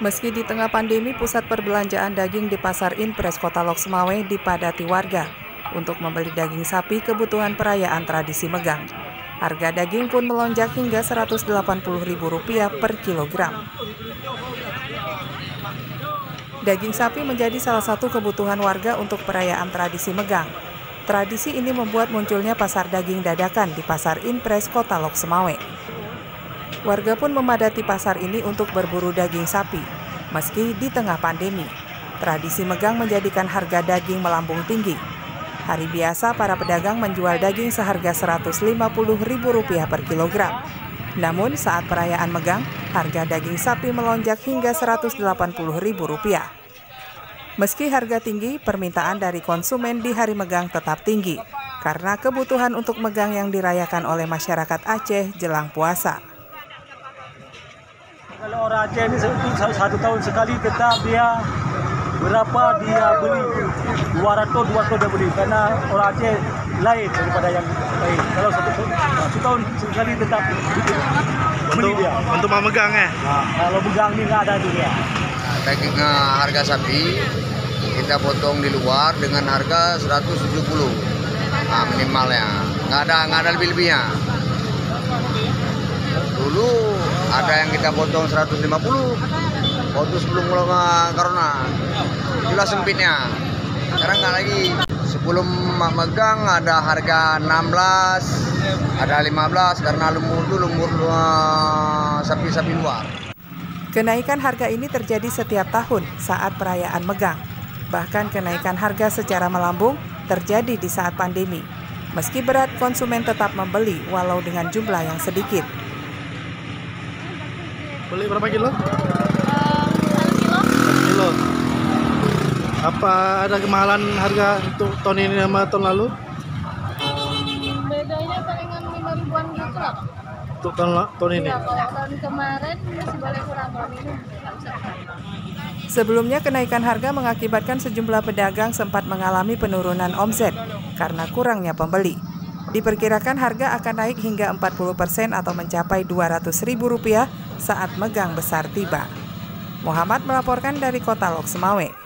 Meski di tengah pandemi, pusat perbelanjaan daging di Pasar Impres Kota Lok Semawe dipadati warga untuk membeli daging sapi kebutuhan perayaan tradisi Megang. Harga daging pun melonjak hingga Rp180.000 per kilogram. Daging sapi menjadi salah satu kebutuhan warga untuk perayaan tradisi Megang. Tradisi ini membuat munculnya pasar daging dadakan di Pasar Impres Kota Lok Semawe. Warga pun memadati pasar ini untuk berburu daging sapi, meski di tengah pandemi. Tradisi megang menjadikan harga daging melambung tinggi. Hari biasa para pedagang menjual daging seharga Rp150.000 per kilogram. Namun saat perayaan megang, harga daging sapi melonjak hingga Rp180.000. Meski harga tinggi, permintaan dari konsumen di hari megang tetap tinggi karena kebutuhan untuk megang yang dirayakan oleh masyarakat Aceh jelang puasa. Kalau orang Aceh ini satu, satu tahun sekali tetap dia berapa dia beli 200 200 dia beli karena orang Aceh lain daripada yang lain. Kalau satu, satu tahun sekali tetap beli dia. Untuk memegang ya? Nah, kalau megang ini nggak ada juga. Daging uh, harga sapi kita potong di luar dengan harga 170 nah, minimalnya nggak ada nggak ada lebih lebihnya dulu ada yang kita potong 150 waktu sebelum mulai corona itulah sempitnya sekarang nggak lagi sebelum megang ada harga 16 ada 15 karena lumur itu lumur sapi-sapi luar Kenaikan harga ini terjadi setiap tahun saat perayaan megang. Bahkan kenaikan harga secara melambung terjadi di saat pandemi. Meski berat, konsumen tetap membeli walau dengan jumlah yang sedikit. Beli berapa kilo? Uh, kilo. kilo. Apa ada kemahalan harga untuk tahun ini sama tahun lalu? Bedanya palingan lima ribuan gitu lah. Untuk tahun, tahun ini? Ya, kalau tahun kemarin masih boleh kurang tahun ini Sebelumnya kenaikan harga mengakibatkan sejumlah pedagang sempat mengalami penurunan omset karena kurangnya pembeli. Diperkirakan harga akan naik hingga 40% atau mencapai Rp200.000 saat megang besar tiba. Muhammad melaporkan dari Kota Lok Semawe.